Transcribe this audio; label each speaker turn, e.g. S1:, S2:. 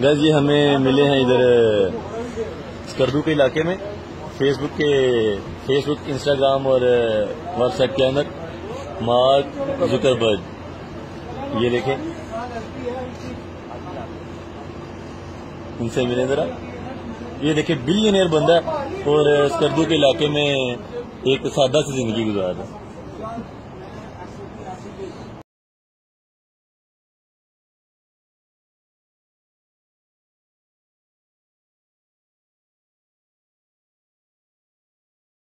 S1: Gas ये हमें मिले हैं इधर, स्कर्दू के इलाके में फेसबुक के फेसबुक इंस्टाग्राम और व्हाट्सएप के अंदर, मार्क जुकरबर्ग। ये देखें। इनसे मिले जरा। ये देखें बिलियनियर बंदा है और, स्कर्दू के इलाके में एक सादा सी ज़िंदगी गुजार रहा है।